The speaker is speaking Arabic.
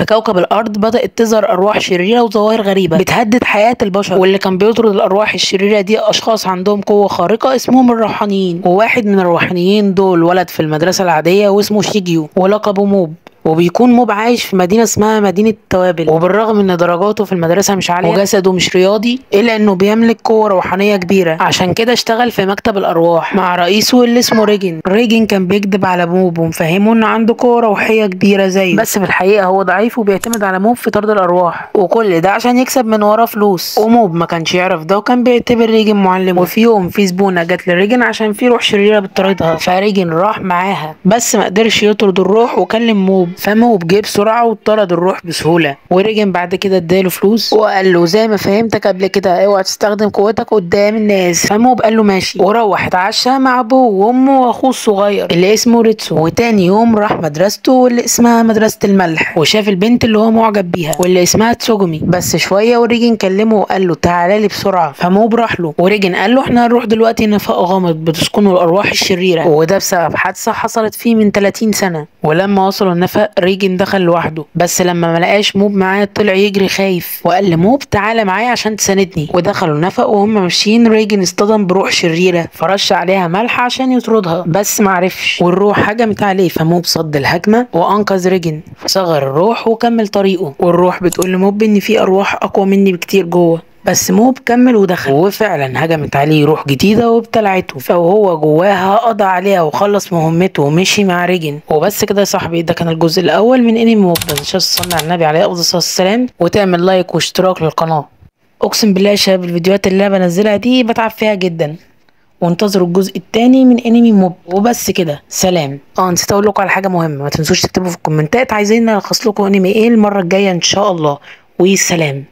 في كوكب الأرض بدأت تظهر أرواح شريرة وظواهر غريبة بتهدد حياة البشر واللي كان بيطرد الأرواح الشريرة دي أشخاص عندهم قوة خارقة اسمهم الروحانيين وواحد من الروحانيين دول ولد في المدرسة العادية واسمه شيجيو ولقبه موب. وبيكون موب عايش في مدينة اسمها مدينة التوابل وبالرغم إن درجاته في المدرسة مش عالية وجسده مش رياضي إلا إنه بيملك قوة روحانية كبيرة. عشان كده اشتغل في مكتب الأرواح مع رئيسه اللي اسمه ريجن. ريجن كان بيكذب على موب ومفهمه ان عنده قوة روحية كبيرة زيه. بس في الحقيقة هو ضعيف وبيعتمد على موب في طرد الأرواح. وكل ده عشان يكسب من وراه فلوس. وموب ما كانش يعرف ده وكان بيعتبر ريجن معلمه وفي يوم في زبونة جت لريجن عشان في روح شريرة بتطاردها. فريجن راح معاها بس ما قدرش يطرد الروح وكلم موب. فموب جه بسرعة وطرد الروح بسهولة. وريجن بعد كده اداله فلوس. وقال له زي ما فهمتك قبل كده اوعى تستخدم قوتك قدام الناس. فموب قال له ماشي. وروح اتعشى مع ابوه وامه واخوه الصغير اللي اسمه ريتسو. وتاني يوم راح مدرسته واللي اسمها مدرسة الملح. وشاف البنت اللي هو معجب بيها واللي اسمها تسوجومي. بس شوية وريجن كلمه وقال له تعالى لي بسرعة. فموب راح له. وريجن قال له إحنا هنروح دلوقتي نفق غامض بتسكنه الأرواح الشريرة. وده بسبب حادثة حصلت فيه من 30 سنة. ولما وصلوا النفق ريجن دخل لوحده. بس لما ملقاش موب معاه طلع يجري خايف. وقال لموب تعالى معايا عشان تساندني. ودخلوا النفق وهم ماشيين. ريجن اصطدم بروح شريرة. فرش عليها ملح عشان يطردها. بس معرفش والروح هجمت عليه. فموب صد الهجمة وأنقذ ريجن صغر الروح وكمل طريقه. والروح بتقول لموب إن في أرواح أقوى مني بكتير جوه. بس موب كمل ودخل. وفعلا هجمت عليه روح جديدة وابتلعته. فهو جواها قضى عليها وخلص مهمته ومشي مع ريجن. وبس كده يا صاحبي ده كان الجزء الأول من انمي موب متنساش تصلي على النبي عليه أفضل الصلاة والسلام. وتعمل لايك واشتراك للقناة. أقسم بالله يا شباب الفيديوهات اللي أنا بنزلها دي بتعب فيها جدا. وانتظروا الجزء التاني من انمي موب وبس كده سلام. آه نسيت أقول لكم على حاجة مهمة. ما تنسوش تكتبوا في الكومنتات. عايزين نلخص لكم انمي إيه المرة الجاية إن شاء الله. وسلام.